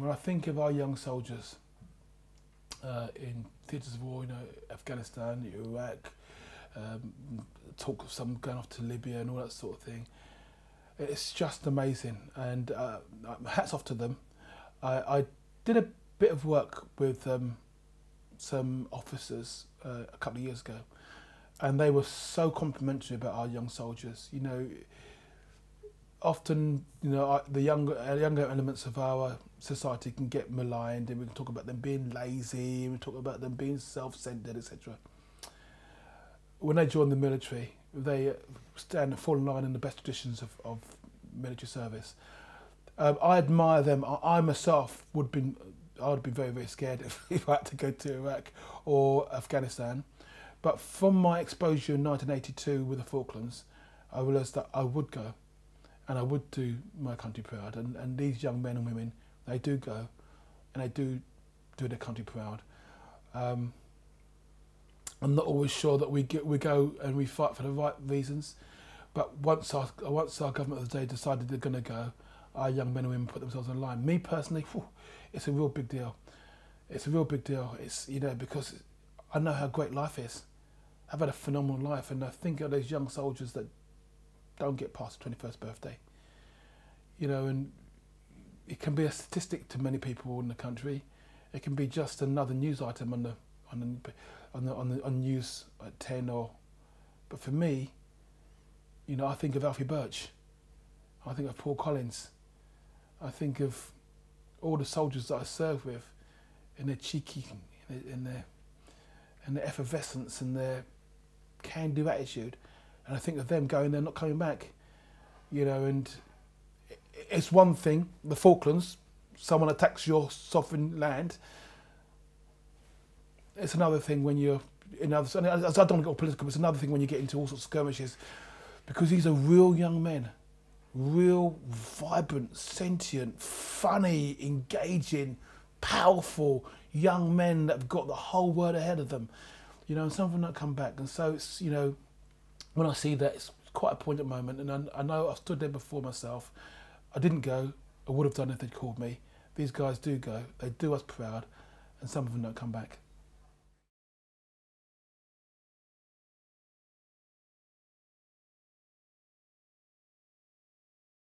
when I think of our young soldiers uh, in theatres of war, you know, Afghanistan, Iraq, um, talk of some going off to Libya and all that sort of thing. It's just amazing, and uh, hats off to them. I, I did a bit of work with um, some officers uh, a couple of years ago, and they were so complimentary about our young soldiers. You know, often you know the younger uh, younger elements of our society can get maligned, and we can talk about them being lazy, we talk about them being self-centered, etc. When they join the military, they stand fall in line in the best traditions of, of military service. Um, I admire them. I, I myself would be, I would be very very scared if, if I had to go to Iraq or Afghanistan. But from my exposure in 1982 with the Falklands, I realised that I would go, and I would do my country proud. And, and these young men and women, they do go, and they do do their country proud. Um, I'm not always sure that we get, we go and we fight for the right reasons, but once our once our government of the day decided they're going to go, our young men and women put themselves on line. Me personally, whew, it's a real big deal. It's a real big deal. It's you know because I know how great life is. I've had a phenomenal life, and I think of those young soldiers that don't get past the 21st birthday. You know, and it can be a statistic to many people in the country. It can be just another news item on the on the on the on the on news at ten or. But for me, you know, I think of Alfie Birch. I think of Paul Collins. I think of all the soldiers that I served with, and their cheeky, in their, and their effervescence and their can-do attitude, and I think of them going there, not coming back. You know, and it's one thing. The Falklands, someone attacks your sovereign land it's another thing when you're in other. I don't want to get political, but it's another thing when you get into all sorts of skirmishes, because these are real young men, real vibrant, sentient, funny, engaging, powerful young men that have got the whole world ahead of them. You know, and some of them not come back, and so it's you know, when I see that, it's quite a poignant moment, and I, I know I've stood there before myself. I didn't go. I would have done if they'd called me. These guys do go. They do us proud, and some of them don't come back.